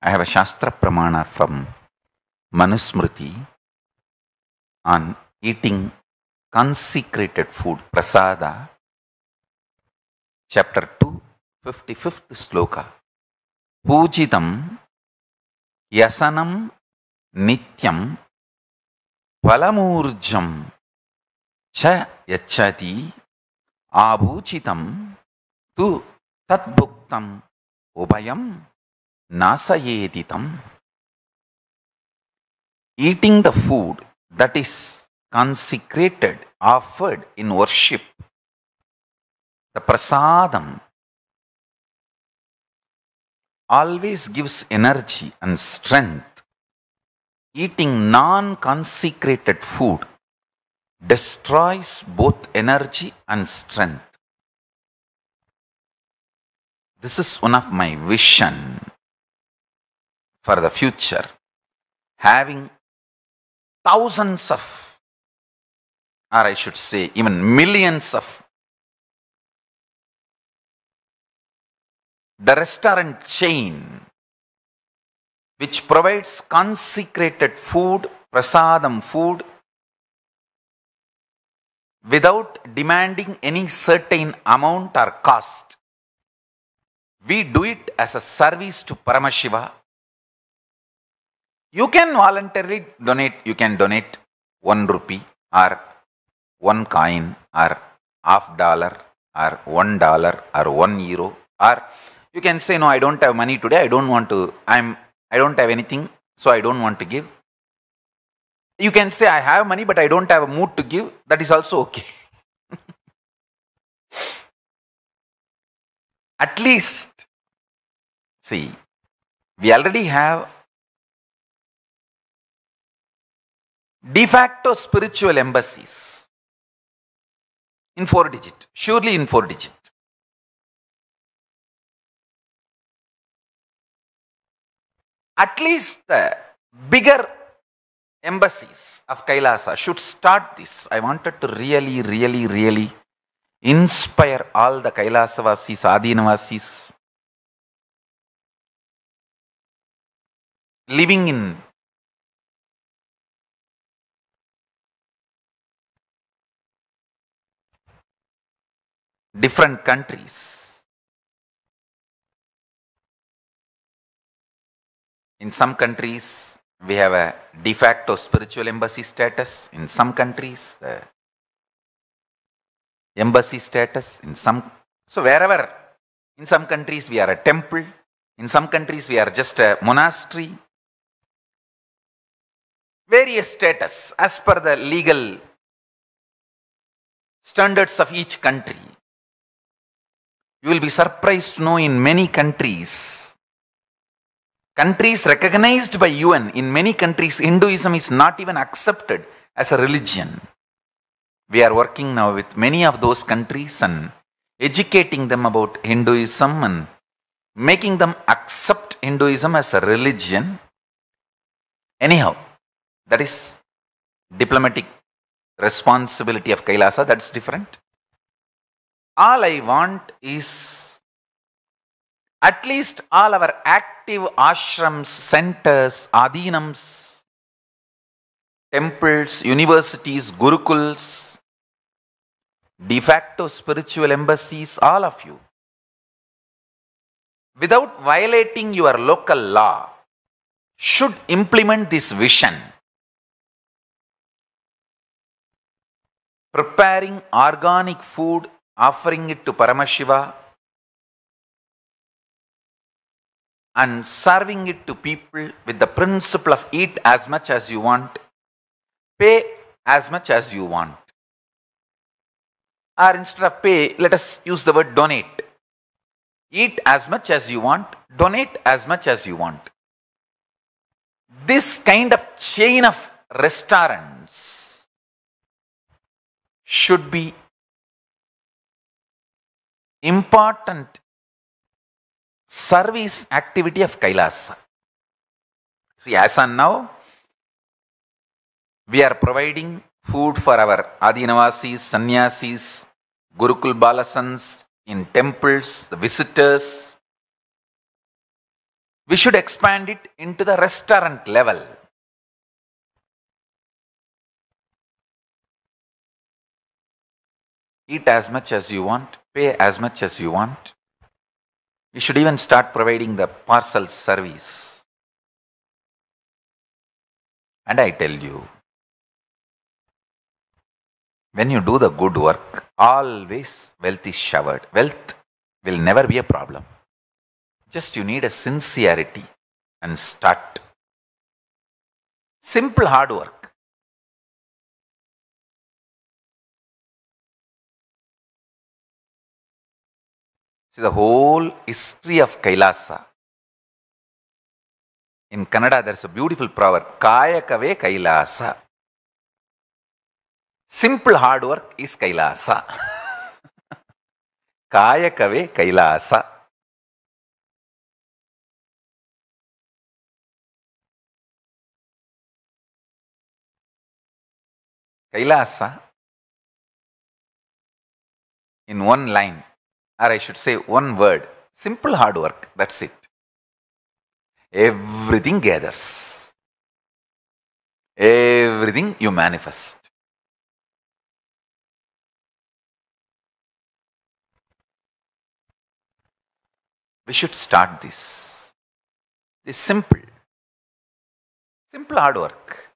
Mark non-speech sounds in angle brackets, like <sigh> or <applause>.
I have a Shastra Pramana from Manusmriti on eating consecrated food, prasada, chapter 2, 55th sloka. Pujitam yasanam nityam palamurjam cha yachati abhuchitam tu tatbhuktam ubayam nasayeditam, eating the food that is consecrated, offered in worship, the prasadam always gives energy and strength. Eating non consecrated food destroys both energy and strength. This is one of my vision for the future. Having thousands of, or I should say, even millions of the restaurant chain which provides consecrated food, prasadam food, without demanding any certain amount or cost. We do it as a service to Paramashiva. You can voluntarily donate, you can donate one rupee or one coin or half dollar or one dollar or one euro or you can say no i don't have money today i don't want to i'm I don't have anything, so I don't want to give. You can say, I have money, but I don't have a mood to give. That is also okay. <laughs> At least, see, we already have de facto spiritual embassies in four digit, surely in four digit. at least the bigger embassies of Kailasa should start this. I wanted to really, really, really inspire all the Kailasavasis, Adinavasis living in different countries In some countries, we have a de facto spiritual embassy status. In some countries, the embassy status. In some, so wherever, in some countries we are a temple. In some countries we are just a monastery. Various status as per the legal standards of each country. You will be surprised to know in many countries countries recognized by UN, in many countries, Hinduism is not even accepted as a religion. We are working now with many of those countries and educating them about Hinduism and making them accept Hinduism as a religion. Anyhow, that is diplomatic responsibility of Kailasa, that's different. All I want is at least all our active ashrams, centers, adhinams, temples, universities, gurukuls, de facto spiritual embassies, all of you, without violating your local law, should implement this vision. Preparing organic food, offering it to Paramashiva, and serving it to people with the principle of eat as much as you want, pay as much as you want. Or instead of pay, let us use the word donate. Eat as much as you want, donate as much as you want. This kind of chain of restaurants should be important service activity of Kailasa. See, as on now, we are providing food for our Adinavasis, Sannyasis, Gurukul Balasants in temples, the visitors. We should expand it into the restaurant level. Eat as much as you want, pay as much as you want. We should even start providing the parcel service. And I tell you, when you do the good work, always wealth is showered. Wealth will never be a problem. Just you need a sincerity and start. Simple hard work. See the whole history of Kailasa. In Kannada, there's a beautiful proverb Kayakave Kailasa. Simple hard work is Kailasa. Kayakave Kailasa. Kailasa, in one line, or I should say one word, simple hard work, that's it. Everything gathers. Everything you manifest. We should start this. This simple, simple hard work.